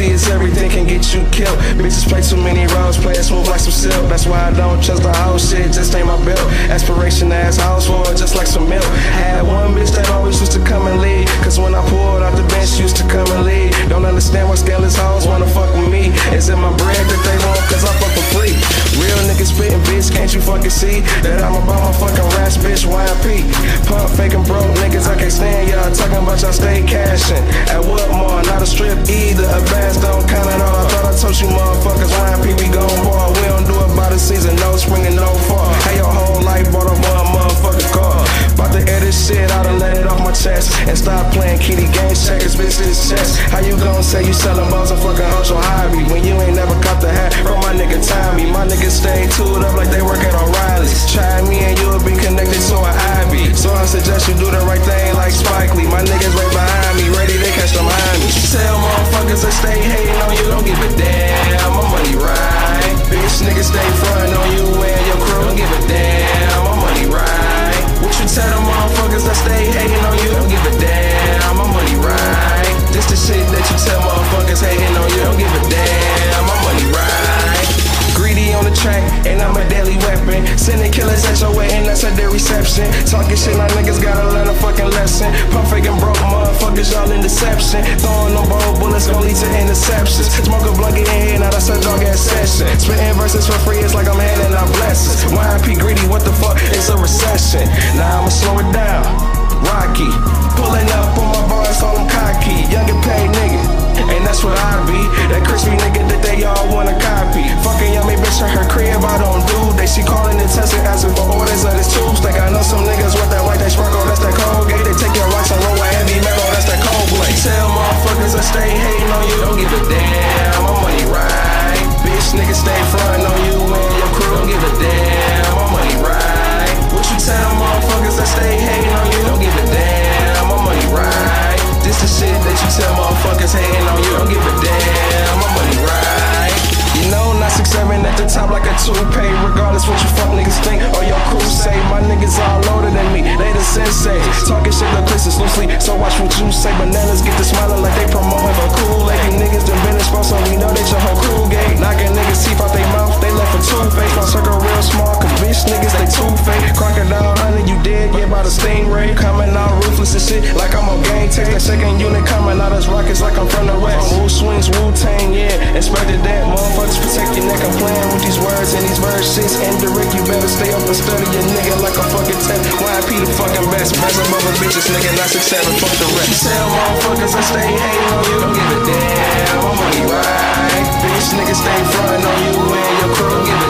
everything can get you killed. Bitches play too many roles, play it smooth like some silk. That's why I don't trust the whole shit, just ain't my bill. Aspiration ass house just like some milk. Had one bitch that always used to come and lead. Cause when I pulled out the bench, she used to come and lead. Don't understand why scandalous hoes wanna fuck with me. Is it my bread that they want? Cause I fuck for free. Real niggas spitting, bitch, can't you fucking see that I'm about my fucking raps, bitch? YNP. Pump faking broke niggas, I can't stand y'all talking about y'all stay cashing. At what more? Not a strip either. A And stop playing kitty games, checkers, bitch, this chess. How you gon' say you sellin' balls and fucking hunch your hobby when you ain't never caught the hat from my nigga Tommy? My niggas stay tuned up like they work at O'Reilly's. Try me and you'll be connected to an Ivy. So I suggest you do the right at. Talking shit, my niggas gotta learn a fucking lesson. Perfect faking broke motherfuckers, y'all in deception. Throwing no bold bullets, gon' lead to interceptions. Smoke a blunt, in here, now that's a dog ass session. Spitting verses for free, it's like I'm handing out blessings. YNP greedy, what the fuck? It's a recession. Now I'ma slow it down. Rocky, pulling up on my bars, call don't give a damn. My money right. Bitch, niggas stay frontin' on you and your crew, don't give a damn. My money right. What you tell motherfuckers that stay hating on you, don't give a damn. My money right. This the shit that you tell motherfuckers hating on you, don't give a damn. My money right. You know, not six seven at the top like a toupee. Regardless what you fuck niggas think or your crew say, my niggas all older than me. They the sensei. Talking shit loosely, so watch you say. Bananas get to smiling like they promoting for you niggas done been exposed, so we know that your whole crew gay. Knocking niggas teeth out they mouth, they left for two face. My circle real small, cause bitch niggas they two fake. Crocodile hunting, you dead, get by the stingray. Coming out ruthless and shit, like I'm on gang text. That second unit coming out as rockets, like I'm from the west. Wu swings, Wu Tang, yeah. Expected that, motherfuckers protect your neck. I'm playing with these words and these verse shits indirect. You better stay up and study a nigga. Not six seven, fuck the rest. Tell motherfuckers I stay hating on you, don't give a damn. My money right, bitch, nigga stay frontin' on you and your crew, don't give a